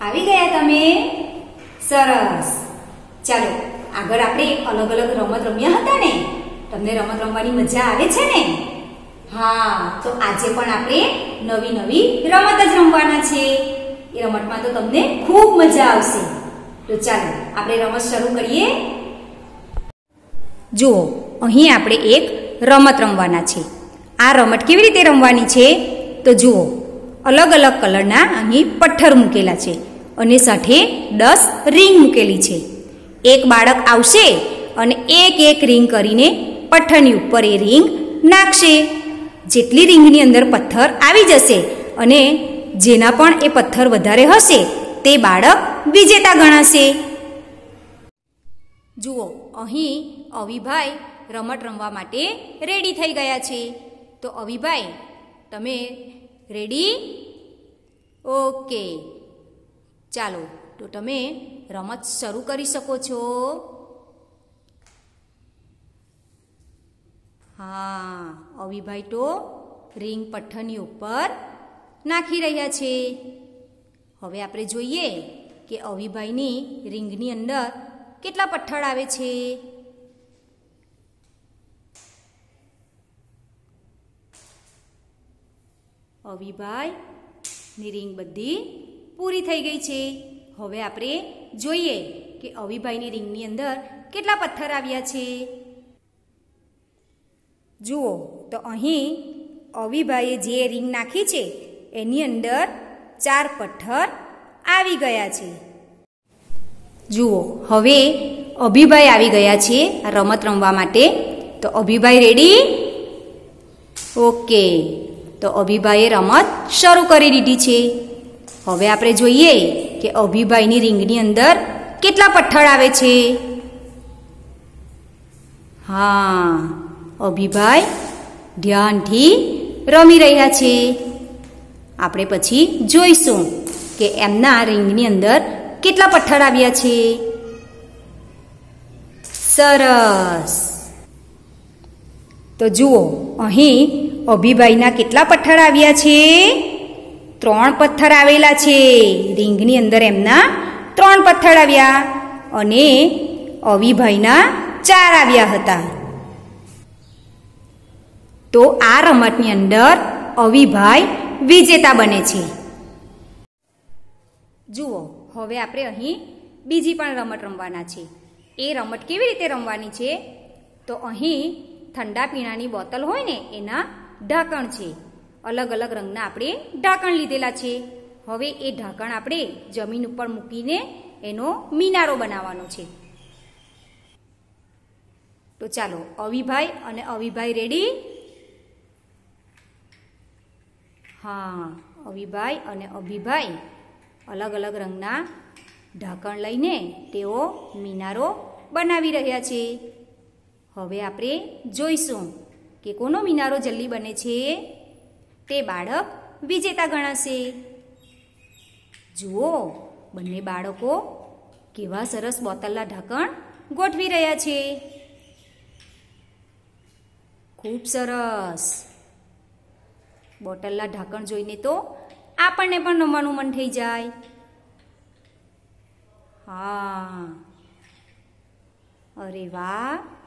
આવી ગયા તમે? સરસ. ચાલો, આગળ આપણે અલગ અલગ રમત રમ્યા હતા ને? તમને રમત રમવાની મજા આવે છે ને? હા, તો આજે પણ આપણે નવી નવી રમત જ રમવાના છે. એ રમતમાં તો તમને ખૂબ મજા આવશે. તો ચાલો, આપણે રમત શરૂ કરીએ. જુઓ, અહીં આપણે એક રમત રમવાના છે. આ રમત કેવી રીતે રમવાની છે? તો જુઓ. અલગ અલગ કલરના અહીં પથ્થર મૂકેલા છે અને સાથે દસ રિંગ મૂકેલી છે. એક બાળક આવશે અને એક એક રિંગ કરીને પથ્થરની ઉપર એ રિંગ નાખશે. જેટલી રિંગની અંદર પથ્થર આવી જશે અને જેના પણ એ પથ્થર વધારે હશે તે બાળક વિજેતા ગણાશે. જુઓ, અહીં અવિભાઈ રમત રમવા માટે રેડી થઈ ગયા છે. તો અવિભાઈ, તમે રેડી ઓકે ચાલો, તો તમે રમત શરૂ કરી શકો છો. હા, અવિભાઈ તો રિંગ પઠ્ઠની ઉપર નાખી રહ્યા છે. હવે આપણે જોઈએ કે અવિભાઈની રિંગની અંદર કેટલા પથ્થર આવે છે. અવિભાઈ ની રીંગ બધી પૂરી થઈ ગઈ છે. હવે આપણે જોઈએ કે અવિભાઈની રીંગની અંદર કેટલા પથ્થર આવ્યા છે. જુઓ, તો અહીં અવિભાઈએ જે રીંગ નાખી છે, એની અંદર ચાર પથ્થર આવી ગયા છે. જુઓ, હવે અભિભાઈ આવી ગયા છે રમત રમવા માટે. તો અભિભાઈ રેડી ઓકે તો અભિભાઈએ રમત શરૂ કરી દીધી છે. હવે આપણે જોઈએ કે અભિભાઈની રીંગની અંદર કેટલા પથ્થર આવે છે. હા, અભિભાઈ ધ્યાનથી રમી રહ્યા છે. આપણે પછી જોઈશું કે એમના રીંગની અંદર કેટલા પથ્થર આવ્યા છે. સરસ. તો જુઓ, અહીં અભિભાઈના કેટલા પથ્થર આવ્યા છે? ત્રણ પથ્થર આવેલા છે. રિંગની અંદર એમના ત્રણ પથ્થર આવ્યા અને અવિભાઈના ચાર આવ્યા હતા. તો આ રમતની અંદર અવિભાઈ વિજેતા બને છે. જુઓ, હવે આપણે અહીં બીજી પણ રમત રમવાના છે. એ રમત કેવી રીતે રમવાની છે? તો અહીં ઠંડા પીણાની બોટલ હોય ને, એના ઢાંકણ છે. અલગ અલગ રંગના આપણે ઢાંકણ લીધેલા છે. હવે એ ઢાંકણ આપણે જમીન ઉપર મૂકીને એનો મિનારો બનાવવાનો છે. તો ચાલો, અવિભાઈ અને અવિભાઈ રેડી હા, અવિભાઈ અને અભિભાઈ અલગ અલગ રંગના ઢાંકણ લઈને તેઓ મિનારો બનાવી રહ્યા છે. હવે આપણે જોઈશું. કે કોનો મિનારો જલ્દી બને છે? તે બાળક વિજેતા ગણાશે. જુઓ, બંને બાળકો કેવા સરસ બોટલના ઢાંકણ ગોઠવી રહ્યા છે. ખૂબ સરસ. બોટલના ઢાંકણ જોઈને તો આપણને પણ રમવાનું મન થઈ જાય. હા. અરે વાહ.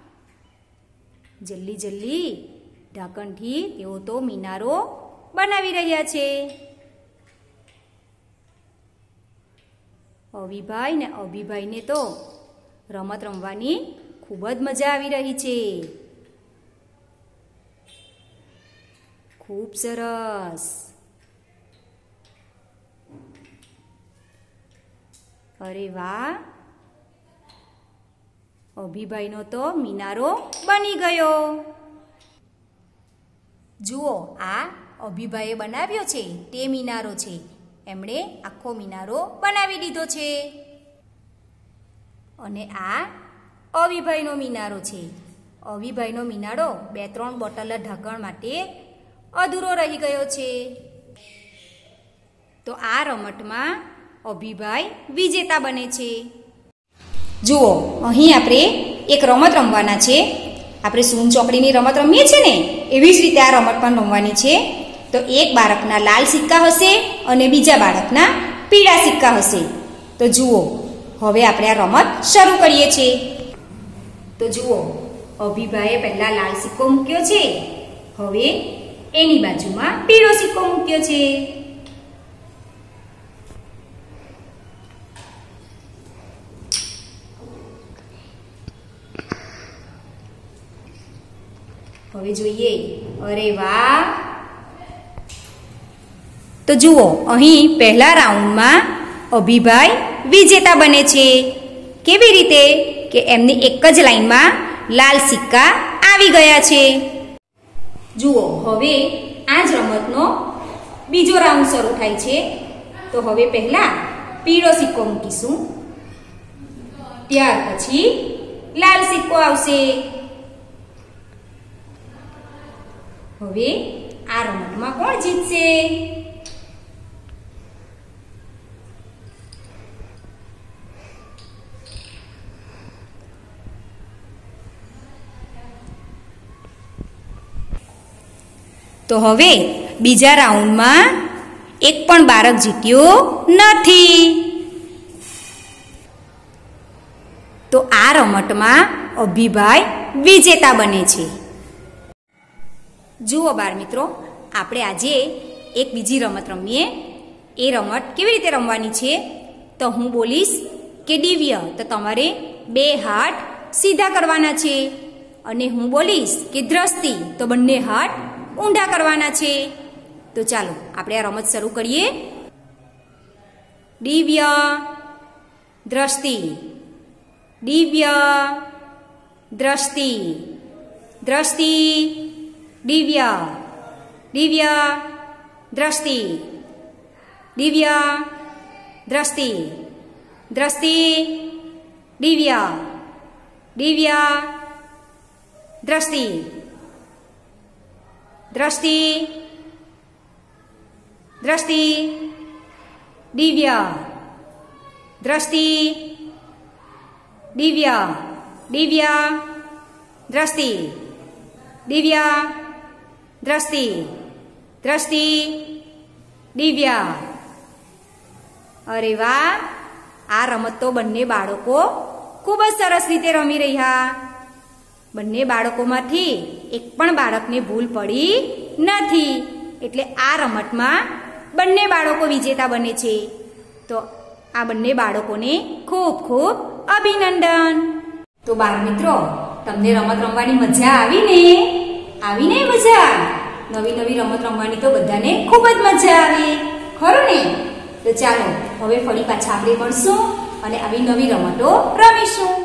જલ્દી જલ્દી ઢાંકણથી તેઓ તો મિનારો બનાવી રહ્યા છે. અવિભાઈ ને અભિભાઈને તો રમત રમવાની ખૂબ જ મજા આવી રહી છે. ખૂબ સરસ. અરે વાહ અભિભાઈનો તો મિનારો બની ગયો. જુઓ, આ અભિભાઈએ બનાવ્યો છે, તે મિનારો છે. એમણે આખો મિનારો બનાવી દીધો છે. અને આ અવિભાઈનો મિનારો છે. અવિભાઈનો મિનારો બે ત્રણ બોટલ ઢાંકણ માટે અધૂરો રહી ગયો છે. તો આ રમતમાં અભિભાઈ વિજેતા બને છે. જુઓ, અહીં આપણે એક રમત રમવાના છે. આપણે સૂન ચોકડીની રમત રમીએ છીએ ને, એવી જ રીતે આ રમત પણ રમવાની છે. તો એક બાળકના લાલ સિક્કા હશે અને બીજા બાળકના પીળા સિક્કા હશે. તો જુઓ, હવે આપણે આ રમત શરૂ કરીએ છીએ. તો જુઓ, અભિભાઈએ પહેલાં લાલ સિક્કો મૂક્યો છે. હવે એની બાજુમાં પીળો સિક્કો મૂક્યો છે. હવે જોઈએ. અરે વાહ. તો જુઓ, અહીં પહેલા રાઉન્ડમાં અભિભાઈ વિજેતા બને છે. કેવી રીતે? કે એમની એક જ લાઈનમાં લાલ સિક્કા આવી ગયા છે. જુઓ, હવે આ જ રમતનો બીજો રાઉન્ડ શરૂ થાય છે. તો હવે પહેલા પીળો સિક્કો મૂકીશું. ત્યાર પછી લાલ સિક્કો આવશે. હવે આ રમતમાં કોણ જીતશે? તો હવે બીજા રાઉન્ડમાં એક પણ બાળક જીત્યો નથી. તો આ રમતમાં અભિભાઈ વિજેતા બને છે. જુઓ બાળ મિત્રો, આપણે આજે એક બીજી રમત રમીએ. એ રમત કેવી રીતે રમવાની છે? તો હું બોલીશ કે દિવ્ય. તો તમારે બે હાથ સીધા કરવાના છે. અને હું બોલીશ કે દ્રષ્ટિ. તો બંને હાથ ઊંડા કરવાના છે. તો ચાલો, આપણે આ રમત શરૂ કરીએ. દિવ્ય, દ્રષ્ટિ. દિવ્ય, દ્રષ્ટિ. દ્રષ્ટિ. દિવ્ય દિવ્ય દ્રષ્ટિ દિવ્ય દ્રષ્ટિ દ્રષ્ટિ દિવ્ય દિવ્ય દ્રષ્ટિ દ્રષ્ટિ દ્રષ્ટિ દિવ્ય દ્રષ્ટિ દિવ્ય દિવ્ય દ્રષ્ટિ દિવ્ય દ્રષ્ટિ દ્રષ્ટિ દિવ્યા અરે વાહ. આ રમત તો બંને બાળકો ખૂબ જ સરસ રીતે રમી રહ્યા. બંને બાળકોમાંથી એક પણ બાળકને ભૂલ પડી નથી. એટલે આ રમતમાં બંને બાળકો વિજેતા બને છે. તો આ બંને બાળકોને ખૂબ ખૂબ અભિનંદન. તો બાળ મિત્રો, તમને રમત રમવાની મજા આવી ને? આવી ને મજા નવી નવી રમત રમવાની તો બધાને ખૂબ જ મજા આવે. ખરું ને? તો ચાલો, હવે ફરી પાછા આપણે મળશું અને આવી નવી રમતો રમીશું.